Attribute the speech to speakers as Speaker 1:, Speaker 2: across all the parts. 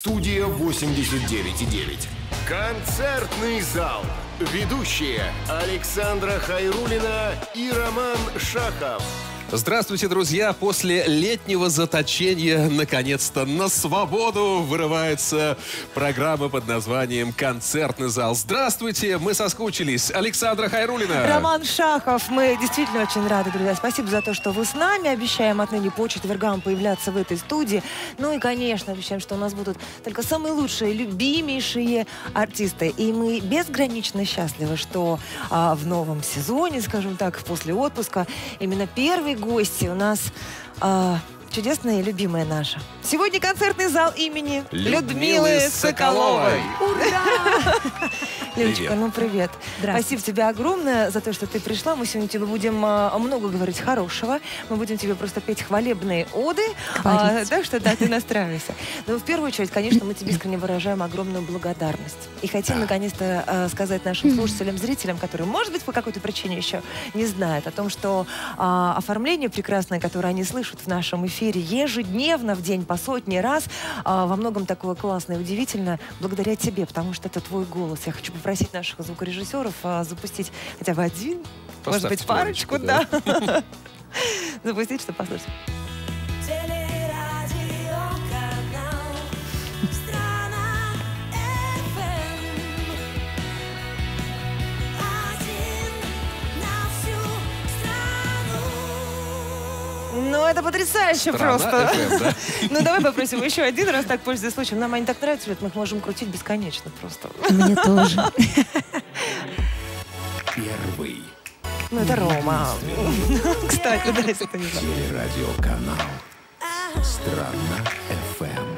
Speaker 1: Студия 89,9. Концертный зал. Ведущие Александра Хайрулина и Роман Шахов.
Speaker 2: Здравствуйте, друзья! После летнего заточения, наконец-то, на свободу вырывается программа под названием «Концертный зал». Здравствуйте! Мы соскучились. Александра Хайрулина.
Speaker 3: Роман Шахов. Мы действительно очень рады, друзья. Спасибо за то, что вы с нами. Обещаем отныне по четвергам появляться в этой студии. Ну и, конечно, обещаем, что у нас будут только самые лучшие, любимейшие артисты. И мы безгранично счастливы, что а, в новом сезоне, скажем так, после отпуска, именно первый гости. У нас а, чудесная и любимая наша. Сегодня концертный зал имени
Speaker 2: Людмилы
Speaker 3: Людмилы
Speaker 2: Соколовой.
Speaker 3: Ура! Леночка,
Speaker 2: Привет.
Speaker 3: ну привет. Спасибо тебе огромное за то, что ты пришла. Мы сегодня тебе будем а, много говорить хорошего. Мы будем тебе просто петь хвалебные оды. А, так что да, ты настраивайся. Но в первую очередь, конечно, мы тебе искренне выражаем огромную благодарность. И хотим наконец-то а, сказать нашим слушателям, зрителям, которые, может быть, по какой-то причине еще не знают о том, что а, оформление прекрасное, которое они слышат в нашем эфире ежедневно, в день по сотни раз, а, во многом такое классное и удивительное, благодаря тебе, потому что это твой голос. Я хочу попросить наших звукорежиссеров а, запустить хотя бы один, может
Speaker 2: Поставьте
Speaker 3: быть, парочку,
Speaker 2: парочку,
Speaker 3: да. Запустить, чтобы послушать. Ну, это потрясающе
Speaker 2: Страна
Speaker 3: просто.
Speaker 2: FM, да?
Speaker 3: Ну, давай попросим еще один раз, так пользуясь случаем. Нам они так нравятся, что мы их можем крутить бесконечно просто.
Speaker 4: Мне тоже.
Speaker 1: Первый
Speaker 3: Ну, это Рома. Кстати, да, если ты не
Speaker 1: телерадиоканал. Страна ФМ.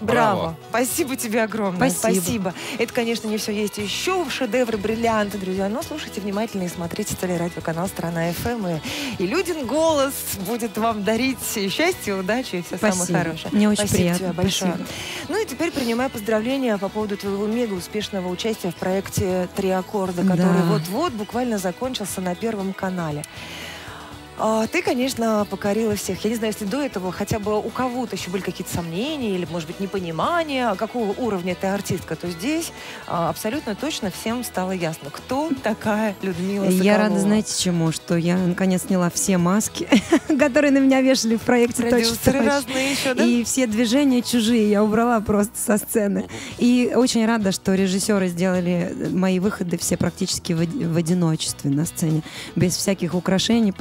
Speaker 3: Браво.
Speaker 2: Браво.
Speaker 3: Спасибо тебе огромное.
Speaker 4: Спасибо.
Speaker 3: Это, конечно, не все. Есть еще шедевры, бриллианты, друзья. Но слушайте внимательно и смотрите телерадиоканал «Страна ФМ». И, и Людин голос будет вам дарить счастье, удачи и все самое
Speaker 4: Спасибо.
Speaker 3: хорошее.
Speaker 4: Мне очень
Speaker 3: Спасибо
Speaker 4: приятно.
Speaker 3: тебе большое.
Speaker 4: Спасибо.
Speaker 3: Ну и теперь принимаю поздравления по поводу твоего мега успешного участия в проекте «Три аккорда»,
Speaker 4: Да.
Speaker 3: который вот-вот буквально закончился на Первом канале. А, Ты, конечно, покорила всех. Я не знаю, если до этого хотя бы у кого-то еще были какие-то сомнения или, может быть, непонимание, какого уровня ты артистка, то здесь а, абсолютно точно всем стало ясно, кто такая Людмила
Speaker 4: Я
Speaker 3: Соколова.
Speaker 4: рада, знаете, чему? Что я наконец сняла все маски, которые на меня вешали в проекте «Точь-в-точь».
Speaker 3: разные еще, да?
Speaker 4: И все движения чужие я убрала просто со сцены. И очень рада, что режиссеры сделали мои выходы все практически в, в одиночестве на сцене, без всяких украшений,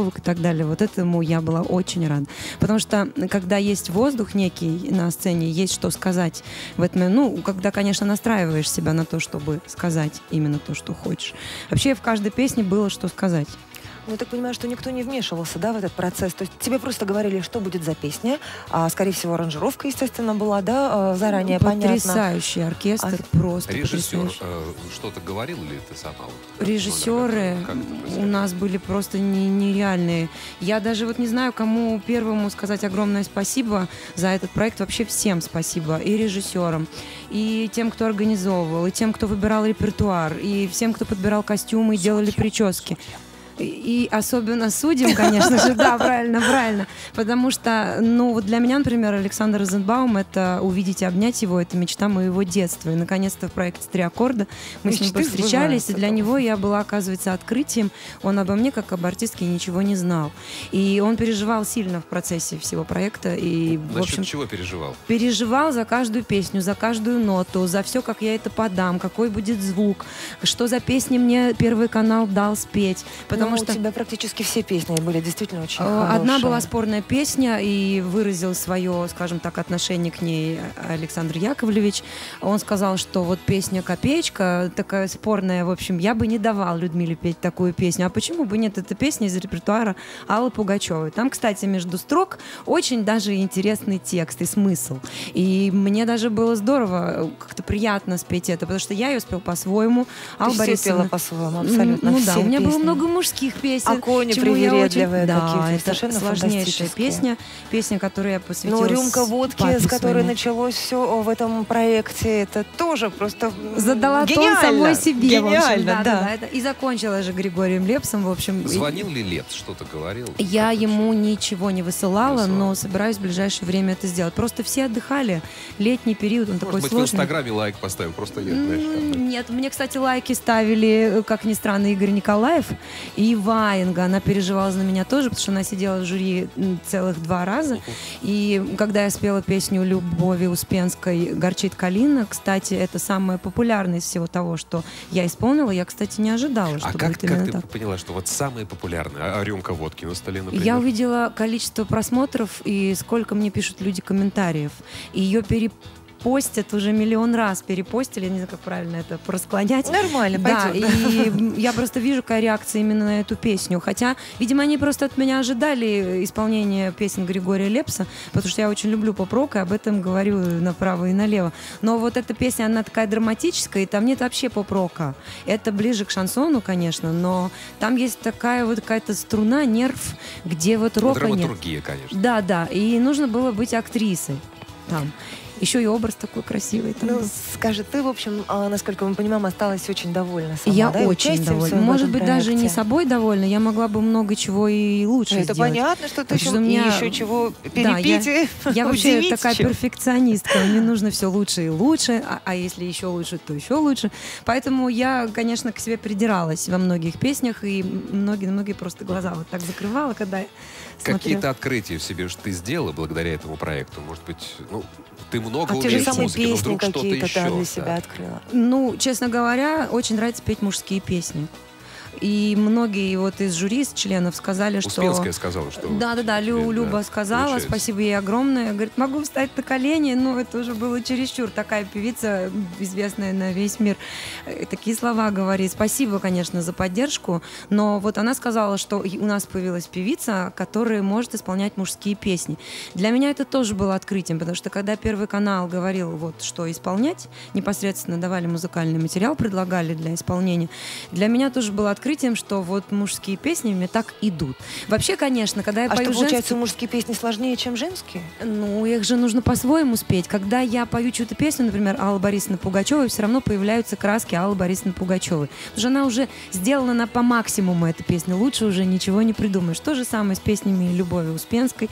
Speaker 4: подтанцовок и так далее. Вот этому я была очень рада. Потому что когда есть воздух некий на сцене, есть что сказать в этом. Ну, когда, конечно, настраиваешь себя на то, чтобы сказать именно то, что хочешь. Вообще в каждой песне было что сказать.
Speaker 3: Ну, я так понимаю, что никто не вмешивался, да, в этот процесс. То есть тебе просто говорили, что будет за песня. А, скорее всего, аранжировка, естественно, была, да, а, заранее понятно.
Speaker 4: Потрясающий оркестр,
Speaker 3: А
Speaker 4: просто
Speaker 2: Режиссер э, что-то говорил или ты сама? вот,
Speaker 4: Режиссеры у нас были просто не- нереальные. Я даже вот не знаю, кому первому сказать огромное спасибо за этот проект. Вообще всем спасибо. И режиссерам, и тем, кто организовывал, и тем, кто выбирал репертуар, и всем, кто подбирал костюмы и делали прически. И особенно судьям, конечно же, да, правильно, правильно. Потому что, ну, вот для меня, например, Александр Розенбаум, это увидеть и обнять его, это мечта моего детства. И, наконец-то, в проекте «Три аккорда» мы с ним
Speaker 3: Мечты
Speaker 4: повстречались, и для него я была, оказывается, открытием. Он обо мне, как об артистке, ничего не знал. И он переживал сильно в процессе всего проекта. И, в
Speaker 2: Насчет
Speaker 4: общем,
Speaker 2: чего переживал?
Speaker 4: переживал за каждую песню, за каждую ноту, за все, как я это подам, какой будет звук, что за песни мне Первый канал дал спеть. Потому
Speaker 3: Ну,
Speaker 4: что
Speaker 3: у тебя практически все песни были действительно очень
Speaker 4: Э, Одна
Speaker 3: хорошие.
Speaker 4: была спорная песня, и выразил свое, скажем так, отношение к ней Александр Яковлевич. Он сказал, что вот песня «Копеечка» такая спорная, в общем, я бы не давал Людмиле петь такую песню. А почему бы нет? Это песня из репертуара Аллы Пугачевой. Там, кстати, между строк очень даже интересный текст и смысл. И мне даже было здорово, э, как-то приятно спеть это, потому что я ее спел по-своему.
Speaker 3: Ты
Speaker 4: Алла
Speaker 3: все
Speaker 4: Борисовна-
Speaker 3: пела по-своему, абсолютно
Speaker 4: Ну да, у меня было много мужских таких песен.
Speaker 3: А кони привередливые
Speaker 4: очень... Да, это
Speaker 3: совершенно
Speaker 4: сложнейшая песня. Песня, которую я посвятила
Speaker 3: Ну, рюмка водки, с которой
Speaker 4: своему.
Speaker 3: началось все в этом проекте, это тоже просто
Speaker 4: Задала тон
Speaker 3: гениально.
Speaker 4: самой себе. в общем,
Speaker 3: Гениально,
Speaker 4: да,
Speaker 3: да.
Speaker 4: да, да, это- И закончила же Григорием Лепсом, в общем.
Speaker 2: Звонил ли Лет? Что-то говорил?
Speaker 4: Я ему ничего не высылала,
Speaker 2: Не высылала.
Speaker 4: но собираюсь в ближайшее время это сделать. Просто все отдыхали. Летний период, он такой
Speaker 2: Может быть, в
Speaker 4: сложный.
Speaker 2: Инстаграме лайк поставил, просто я, знаешь,
Speaker 4: Нет, мне, кстати, лайки ставили, э, как ни странно, Игорь Николаев и Ваенга. Она переживала за меня тоже, потому что она сидела в жюри целых два раза. И когда я спела песню Любови Успенской «Горчит калина», кстати, это самое популярное из всего того, что я исполнила. Я, кстати, не ожидала, что
Speaker 2: А как,
Speaker 4: будет
Speaker 2: как
Speaker 4: именно
Speaker 2: ты
Speaker 4: так.
Speaker 2: поняла, что вот самые популярные, а, рюмка водки на столе, например?
Speaker 4: Я увидела количество просмотров и сколько мне пишут люди комментариев. И ее перепостят уже миллион раз, перепостили, я не знаю, как правильно это расклонять.
Speaker 3: Нормально,
Speaker 4: Да,
Speaker 3: пойдет.
Speaker 4: и я просто вижу, какая реакция именно на эту песню. Хотя, видимо, они просто от меня ожидали исполнения песен Григория Лепса, потому что я очень люблю поп-рок, и об этом говорю направо и налево. Но вот эта песня, она такая драматическая, и там нет вообще поп-рока. Это ближе к шансону, конечно, но там есть такая вот какая-то струна, нерв, где вот рока нет.
Speaker 2: Драматургия, конечно.
Speaker 4: Да, да, и нужно было быть актрисой там. Еще и образ такой красивый. Там
Speaker 3: Ну, скажи, ты, в общем, а, насколько мы понимаем, осталась очень довольна сама,
Speaker 4: я
Speaker 3: да,
Speaker 4: очень довольна. Может быть, даже не
Speaker 3: проекте?
Speaker 4: собой довольна. Я могла бы много чего и лучше
Speaker 3: Это
Speaker 4: сделать.
Speaker 3: понятно, что ты еще,
Speaker 4: меня-
Speaker 3: и еще чего
Speaker 4: Да, я-
Speaker 3: перепить и
Speaker 4: Я вообще такая
Speaker 3: чем.
Speaker 4: перфекционистка. Мне нужно все лучше и лучше, а, а если еще лучше, то еще лучше. Поэтому я, конечно, к себе придиралась во многих песнях, и многие-многие просто глаза вот так закрывала, когда.
Speaker 2: Какие-то открытия в себе ты сделала благодаря этому проекту? Может быть, ну, ты много
Speaker 3: А те же самые
Speaker 2: музыке, но
Speaker 3: песни
Speaker 2: вдруг что-то
Speaker 3: какие-то
Speaker 2: еще.
Speaker 3: да, для
Speaker 2: да.
Speaker 3: себя открыла.
Speaker 4: Ну, честно говоря, очень нравится петь мужские песни. И многие вот из жюри, из членов сказали, что...
Speaker 2: Успенская сказала, что...
Speaker 4: Да, да, да, Лю-
Speaker 2: тебе, да,
Speaker 4: Люба сказала,
Speaker 2: получается.
Speaker 4: спасибо ей огромное. Говорит, могу встать на колени, но это уже было чересчур. Такая певица, известная на весь мир, э, такие слова говорит. Спасибо, конечно, за поддержку, но вот она сказала, что у нас появилась певица, которая может исполнять мужские песни. Для меня это тоже было открытием, потому что когда Первый канал говорил, вот что исполнять, непосредственно давали музыкальный материал, предлагали для исполнения, для меня тоже было открытием, что вот мужские песни мне так идут. Вообще, конечно, когда я
Speaker 3: А
Speaker 4: пою
Speaker 3: что, получается,
Speaker 4: женские-
Speaker 3: мужские песни сложнее, чем женские?
Speaker 4: ну, их же нужно по-своему спеть. Когда я пою чью-то песню, например, Алла Борисовна Пугачева, все равно появляются краски Аллы Борисовны Пугачевой. Потому что она уже сделана на по максимуму, эта песня. Лучше уже ничего не придумаешь. То же самое с песнями Любови Успенской.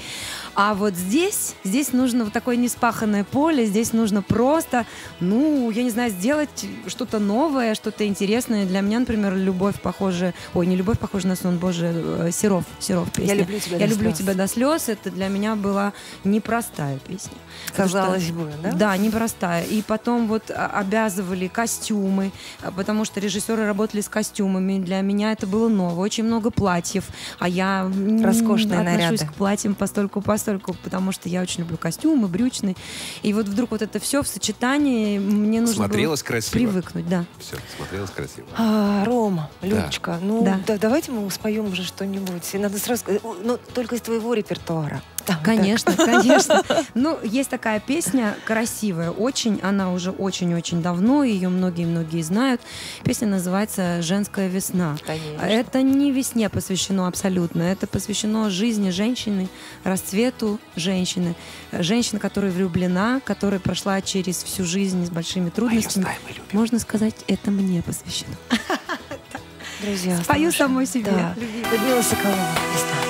Speaker 4: А вот здесь, здесь нужно вот такое неспаханное поле, здесь нужно просто, ну, я не знаю, сделать что-то новое, что-то интересное. Для меня, например, любовь похожая, ой, не любовь похожа на сон, боже, э, Серов, Серов песня.
Speaker 3: Я люблю тебя
Speaker 4: Я
Speaker 3: до
Speaker 4: люблю
Speaker 3: слез.
Speaker 4: тебя до слез. Это для меня была непростая песня. Потому что-
Speaker 3: Казалось бы, да?
Speaker 4: Да, непростая. И потом вот а, обязывали костюмы, а, потому что режиссеры работали с костюмами. Для меня это было ново. Очень много платьев. А я
Speaker 3: Роскошные
Speaker 4: отношусь
Speaker 3: наряды.
Speaker 4: к платьям постольку постольку, потому что я очень люблю костюмы, брючные. И вот вдруг вот это все в сочетании мне нужно
Speaker 2: Смотрелось
Speaker 4: было
Speaker 2: красиво.
Speaker 4: привыкнуть, да.
Speaker 2: Все, смотрелось красиво.
Speaker 3: А, Рома, Людочка, ну
Speaker 4: Да.
Speaker 3: да, давайте мы споем уже что-нибудь. И надо сразу сказать, о, ну, только из твоего репертуара. Так,
Speaker 4: Конечно, конечно. Ну, есть такая песня красивая, очень, она уже очень-очень давно, ее многие-многие знают. Песня называется «Женская весна».
Speaker 3: Конечно.
Speaker 4: Это не весне посвящено абсолютно, это посвящено жизни женщины, расцвету женщины. Женщина, которая влюблена, которая прошла через всю жизнь с большими трудностями.
Speaker 2: знаем и любим.
Speaker 4: Можно сказать, это мне посвящено.
Speaker 3: Друзья,
Speaker 4: Спою самой себе.
Speaker 3: Да. Людмила Соколова, «Весна».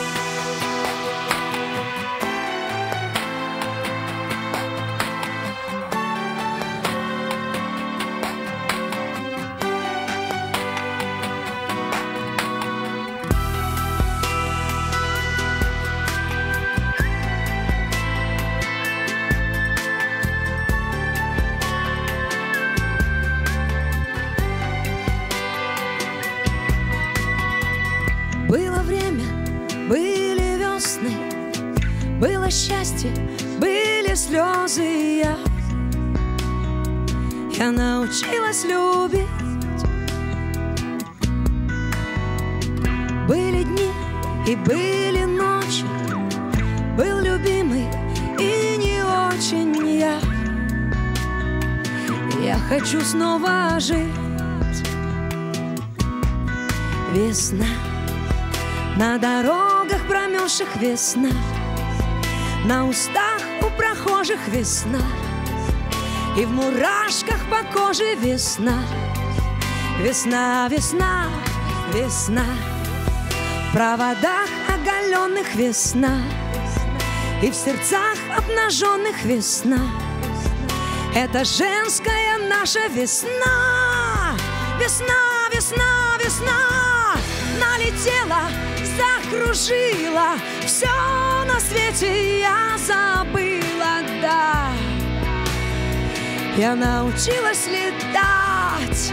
Speaker 4: Было счастье, были слезы, я, я научилась любить. Были дни и были ночи, был любимый и не очень я. Я хочу снова жить. Весна На дорогах промерзших весна, на устах у прохожих весна, и в мурашках по коже весна. Весна, весна, весна, в проводах оголенных весна, и в сердцах обнаженных весна. Это женская наша весна, весна, весна, весна, налетела, закружила, все на свете я забыла, да. Я научилась летать,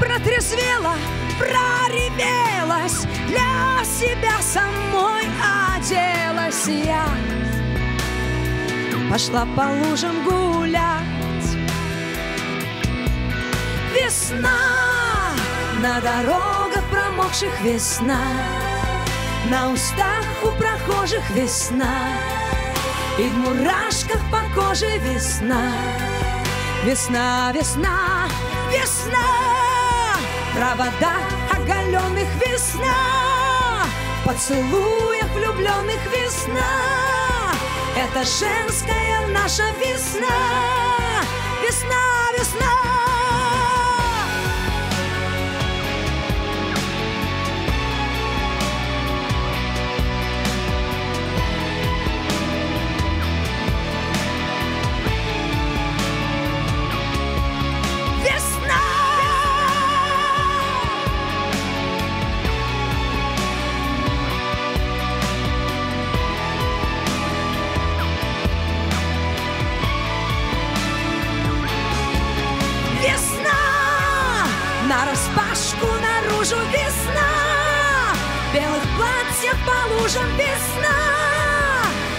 Speaker 4: протрезвела, проревелась, для себя самой оделась я. Пошла по лужам гулять. Весна, на дорогах промокших весна, на устах у прохожих весна, и в мурашках по коже весна. Весна, весна, весна, в проводах оголенных весна, поцелуях влюбленных весна. Это женская наша весна, весна. Весна!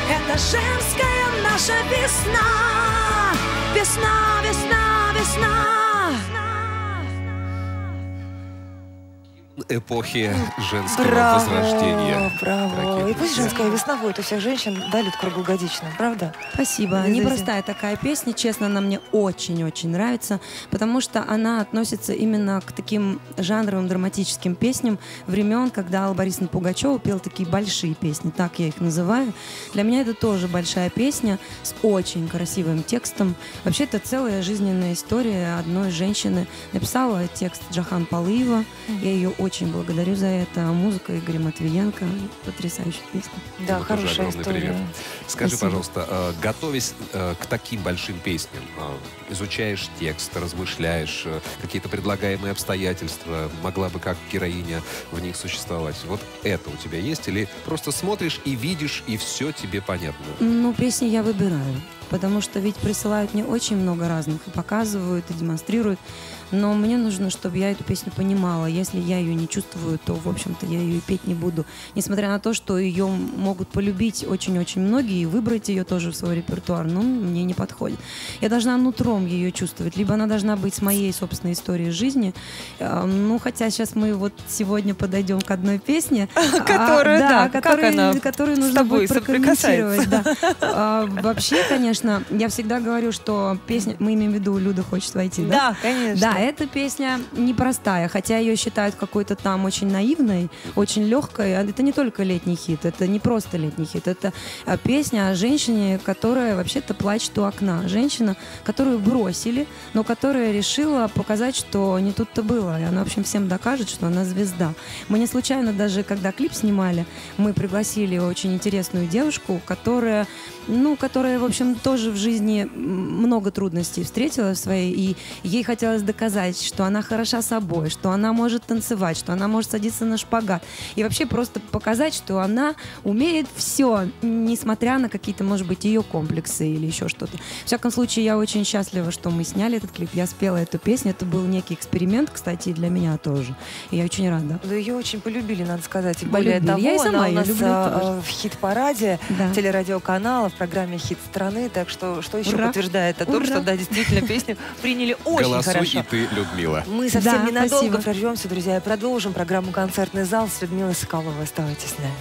Speaker 4: Это женская наша весна! Весна, весна, весна!
Speaker 2: Эпохи женского
Speaker 3: Браво,
Speaker 2: возрождения.
Speaker 3: браво. И пусть женская весна будет у всех женщин дают круглогодично, правда?
Speaker 4: Спасибо.
Speaker 3: Извините.
Speaker 4: Непростая такая песня, честно, она мне очень-очень нравится, потому что она относится именно к таким жанровым драматическим песням времен, когда Алла Борисовна Пугачева пел такие большие песни, так я их называю. Для меня это тоже большая песня с очень красивым текстом. Вообще, это целая жизненная история одной женщины. Написала текст Джахан Палыева. Я ее очень благодарю за это. А музыка Игоря Матвиенко. Потрясающая песня.
Speaker 3: Да,
Speaker 2: тоже
Speaker 3: хорошая
Speaker 2: огромный
Speaker 3: история.
Speaker 2: привет. Скажи,
Speaker 4: Спасибо.
Speaker 2: пожалуйста, э, готовясь э, к таким большим песням, изучаешь текст, размышляешь, какие-то предлагаемые обстоятельства, могла бы как героиня в них существовать. Вот это у тебя есть? Или просто смотришь и видишь, и все тебе понятно?
Speaker 4: Ну, песни я выбираю, потому что ведь присылают мне очень много разных, и показывают, и демонстрируют. Но мне нужно, чтобы я эту песню понимала. Если я ее не чувствую, то, в общем-то, я ее и петь не буду. Несмотря на то, что ее могут полюбить очень-очень многие и выбрать ее тоже в свой репертуар, но мне не подходит. Я должна нутром ее чувствовать, либо она должна быть с моей собственной историей жизни. Э, Ну, хотя сейчас мы вот сегодня подойдем к одной песне,
Speaker 3: Которая, да,
Speaker 4: которую- нужно будет прокомментировать. А, Вообще, конечно, я всегда говорю, что песня, мы имеем в виду «Люда хочет войти», да?
Speaker 3: Да, конечно.
Speaker 4: Да, эта песня непростая, хотя ее считают какой-то там очень наивной, очень легкой. Это не только летний хит, это не просто летний хит, это а, песня о женщине, которая вообще-то плачет у окна. Женщина, которую бросили, но которая решила показать, что не тут-то было. И она, в общем, всем докажет, что она звезда. Мы не случайно даже, когда клип снимали, мы пригласили очень интересную девушку, которая, ну, которая, в общем, тоже в жизни много трудностей встретила в своей, и ей хотелось доказать, что она хороша собой, что она может танцевать, что она может садиться на шпагат. И вообще просто показать, что она умеет все, несмотря на какие-то, может быть, ее комплексы или еще что-то. В всяком случае, я очень счастлива, что мы сняли этот клип. Я спела эту песню. Это был некий эксперимент, кстати, и для меня тоже. И я очень рада.
Speaker 3: Да ее очень полюбили, надо сказать. И более
Speaker 4: Полюбили.
Speaker 3: того,
Speaker 4: Я и сама
Speaker 3: она у нас
Speaker 4: люблю
Speaker 3: а, в хит-параде
Speaker 4: Да.
Speaker 3: телерадиоканала в программе «Хит страны». Так что, что еще
Speaker 4: Ура.
Speaker 3: подтверждает о том,
Speaker 4: Ура.
Speaker 3: что, да, действительно, песню приняли очень
Speaker 2: Голосуй
Speaker 3: хорошо.
Speaker 2: и ты, Людмила.
Speaker 3: Мы совсем
Speaker 4: Да,
Speaker 3: ненадолго
Speaker 4: спасибо.
Speaker 3: прервемся, друзья, и продолжим программу «Концертный зал» с Людмилой Соколовой. Оставайтесь с нами.